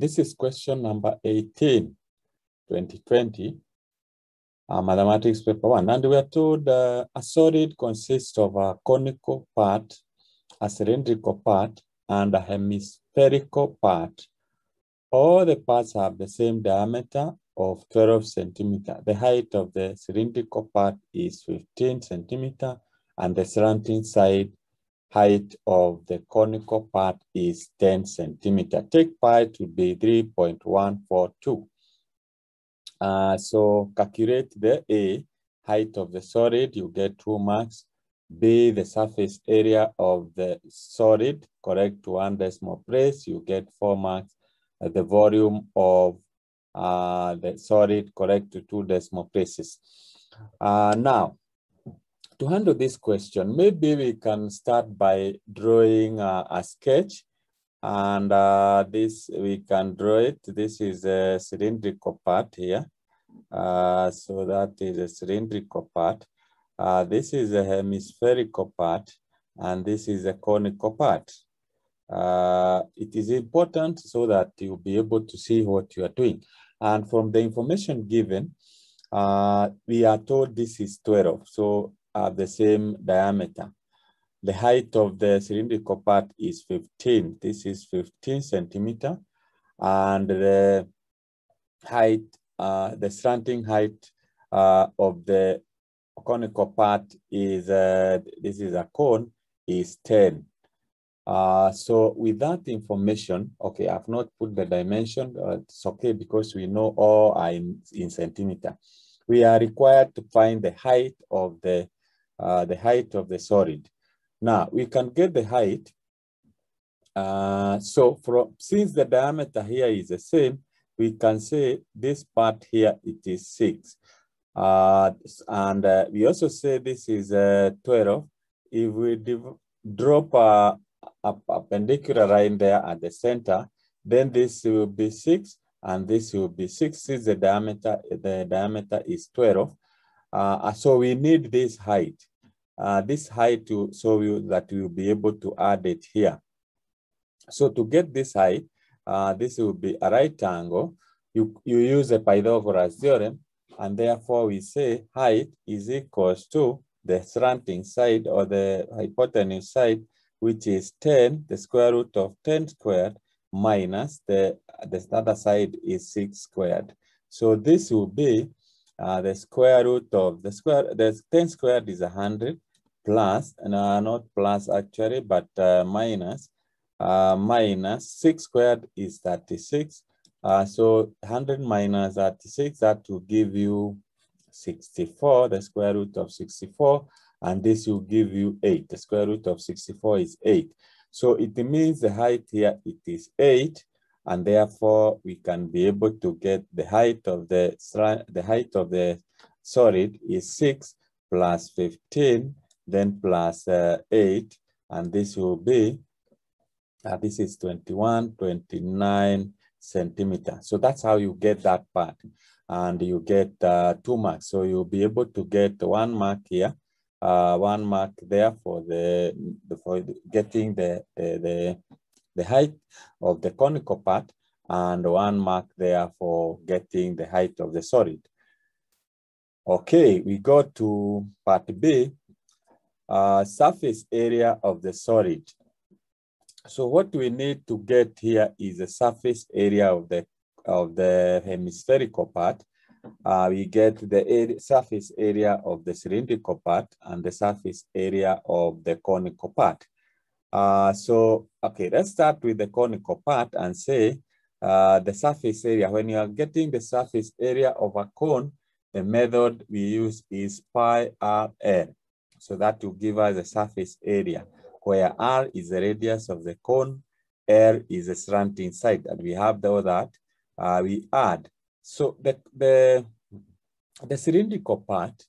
This is question number 18, 2020, uh, mathematics paper one. And we are told uh, a solid consists of a conical part, a cylindrical part, and a hemispherical part. All the parts have the same diameter of 12 centimeter. The height of the cylindrical part is 15 centimeter, and the slanting side height of the conical part is 10 centimeter. Take pi to be 3.142. Uh, so calculate the A, height of the solid, you get two marks. B, the surface area of the solid, correct to one decimal place, you get four marks. Uh, the volume of uh, the solid, correct to two decimal places. Uh, now, to handle this question, maybe we can start by drawing uh, a sketch and uh, this, we can draw it. This is a cylindrical part here. Uh, so that is a cylindrical part. Uh, this is a hemispherical part and this is a conical part. Uh, it is important so that you'll be able to see what you are doing. And from the information given, we are told this is 12. So have the same diameter. The height of the cylindrical part is 15. This is 15 centimeter. And the height, uh, the slanting height uh, of the conical part is, uh, this is a cone, is 10. Uh, so with that information, okay, I've not put the dimension, it's okay because we know all are in, in centimeter. We are required to find the height of the uh, the height of the solid. Now we can get the height. Uh, so from since the diameter here is the same, we can say this part here it is six. Uh, and uh, we also say this is uh, 12. If we drop a, a, a perpendicular line there at the center, then this will be six and this will be six since the diameter, the diameter is 12. Uh, so we need this height. Uh, this height to show you, that you'll be able to add it here. So to get this height, uh, this will be a right angle. You, you use a Pythagoras theorem, and therefore we say height is equals to the slanting side or the hypotenuse side, which is 10, the square root of 10 squared, minus the, the other side is 6 squared. So this will be uh, the square root of the square, the 10 squared is 100, plus, no, not plus actually, but uh, minus, uh, minus 6 squared is 36. Uh, so 100 minus 36, that will give you 64, the square root of 64, and this will give you 8. The square root of 64 is 8. So it means the height here, it is 8, and therefore we can be able to get the height of the, the height of the solid is 6 plus 15 then plus uh, 8, and this will be, uh, this is 21, 29 centimeter. So that's how you get that part. And you get uh, two marks. So you'll be able to get one mark here, uh, one mark there for the for getting the, the, the, the height of the conical part, and one mark there for getting the height of the solid. Okay, we go to part B, uh, surface area of the solid. So what we need to get here is the surface area of the of the hemispherical part. Uh, we get the area, surface area of the cylindrical part and the surface area of the conical part. Uh, so, okay, let's start with the conical part and say uh, the surface area. When you are getting the surface area of a cone, the method we use is pi RL. So that will give us a surface area where R is the radius of the cone, L is the slanting side, and we have the that uh, we add. So the, the, the cylindrical part,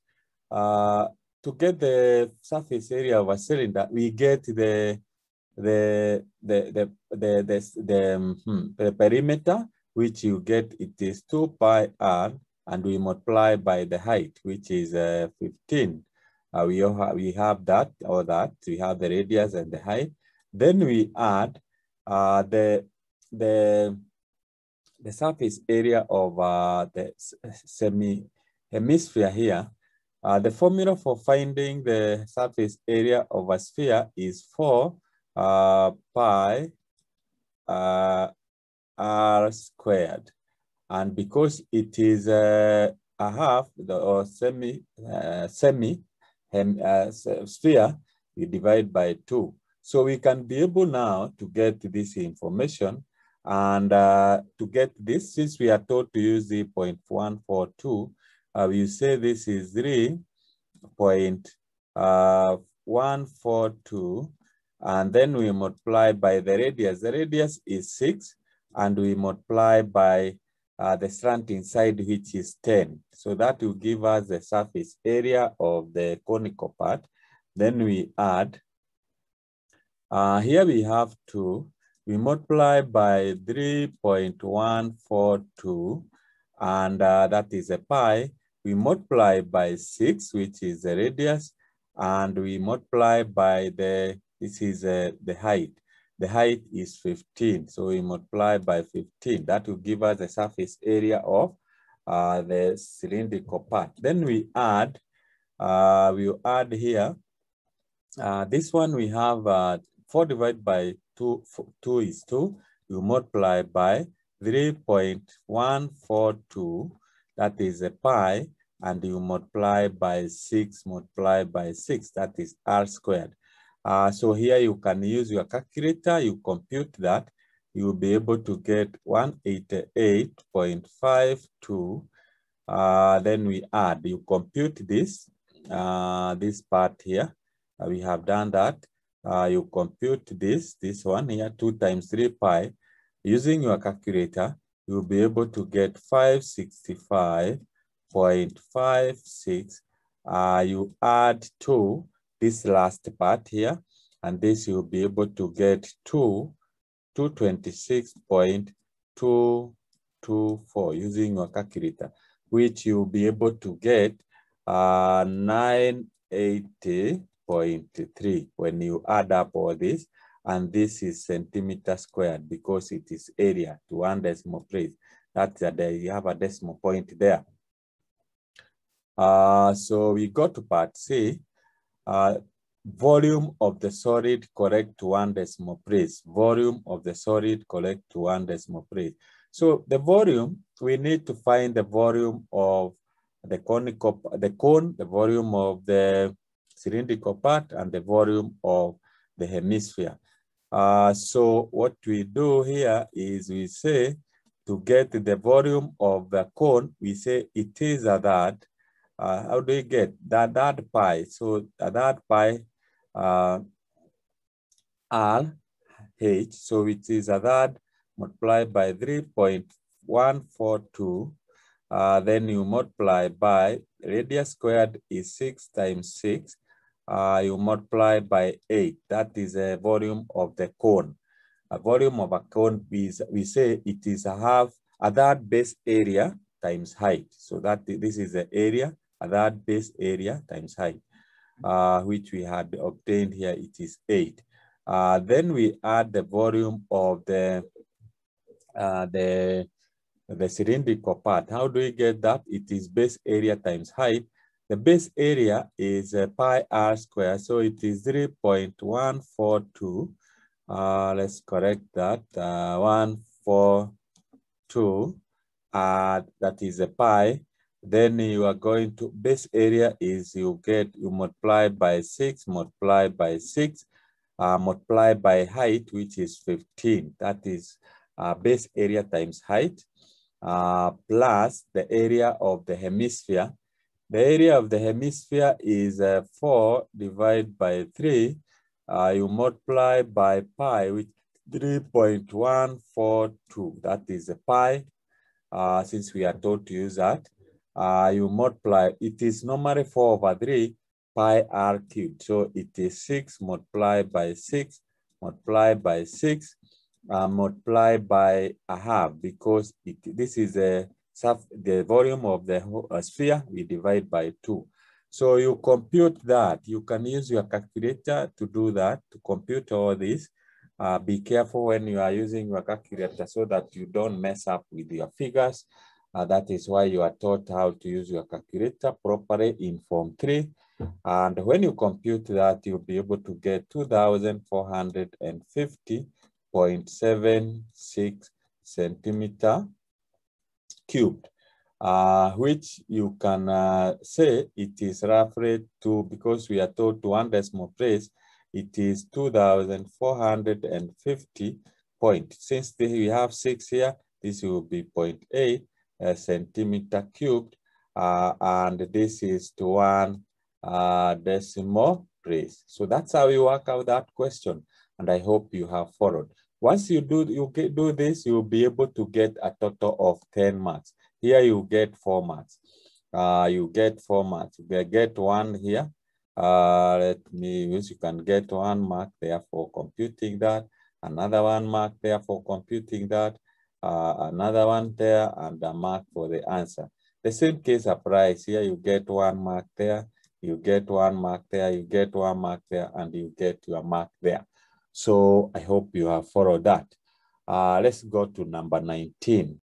uh, to get the surface area of a cylinder, we get the the the the the the, the, um, the perimeter, which you get it is 2 pi r, and we multiply by the height, which is uh, 15. Uh, we, have, we have that or that, we have the radius and the height. Then we add uh, the, the, the surface area of uh, the semi hemisphere here, uh, the formula for finding the surface area of a sphere is 4 uh, pi uh, r squared. And because it is uh, a half the, or semi, uh, semi sphere, we divide by 2. So we can be able now to get this information and uh, to get this, since we are told to use the 0.142, uh, we say this is 3.142, uh, and then we multiply by the radius. The radius is 6, and we multiply by uh, the slanting inside which is 10. So that will give us the surface area of the conical part. Then we add, uh, here we have 2, we multiply by 3.142, and uh, that is a pi. We multiply by 6, which is the radius, and we multiply by the, this is uh, the height. The height is 15, so we multiply by 15. That will give us the surface area of uh, the cylindrical part. Then we add, uh, we will add here, uh, this one we have uh, 4 divided by 2, 2 is 2. You multiply by 3.142, that is a pi, and you multiply by 6, multiply by 6, that is r squared. Uh, so here you can use your calculator, you compute that, you will be able to get 188.52. Uh, then we add, you compute this, uh, this part here. Uh, we have done that uh, you compute this, this one here, 2 times 3 pi. Using your calculator, you'll be able to get 565.56. Uh, you add 2, this last part here, and this you'll be able to get 2, 226.224 using your calculator, which you'll be able to get uh, 980 0.3 when you add up all this. And this is centimeter squared because it is area to one decimal place. That's a, you have a decimal point there. Uh, so we go to part C. Uh, volume of the solid correct to one decimal place. Volume of the solid correct to one decimal place. So the volume, we need to find the volume of the conical, the cone, the volume of the cylindrical part and the volume of the hemisphere. Uh, so what we do here is we say to get the volume of the cone, we say it is that. Uh, how do you get that that pi? So that pi uh, r h. So it is a that multiplied by 3.142. Uh, then you multiply by radius squared is 6 times 6 uh, you multiply by eight. That is a volume of the cone. A volume of a cone, is, we say it is a half, a that base area times height. So that this is the area, that base area times height, uh, which we had obtained here, it is eight. Uh, then we add the volume of the, uh, the, the cylindrical part. How do we get that? It is base area times height. The base area is uh, pi r square, so it is 3.142. Uh, let's correct that, uh, 142, uh, that is a pi. Then you are going to, base area is you get, you multiply by six, multiply by six, uh, multiply by height, which is 15. That is uh, base area times height, uh, plus the area of the hemisphere, the area of the hemisphere is uh, 4 divided by 3. Uh, you multiply by pi, which 3.142. That is a pi, uh, since we are told to use that. Uh, you multiply, it is normally 4 over 3 pi r cubed. So it is 6 multiplied by 6 multiplied by 6 uh, multiplied by a half because it, this is a the volume of the uh, sphere, we divide by two. So you compute that. You can use your calculator to do that, to compute all this. Uh, be careful when you are using your calculator so that you don't mess up with your figures. Uh, that is why you are taught how to use your calculator properly in Form 3. And when you compute that, you'll be able to get 2,450.76 centimeter cubed, uh, which you can uh, say it is roughly to, because we are told to one decimal place, it is 2,450 point. Since we have six here, this will be 0.8 uh, centimeter cubed, uh, and this is to one uh, decimal place. So that's how you work out that question, and I hope you have followed. Once you do you do this, you'll be able to get a total of 10 marks. Here you get four marks. Uh, you get four marks. You get one here. Uh, let me use, you can get one mark there for computing that, another one mark there for computing that, uh, another one there, and a mark for the answer. The same case applies here. You get one mark there, you get one mark there, you get one mark there, and you get your mark there. So I hope you have followed that. Uh, let's go to number 19.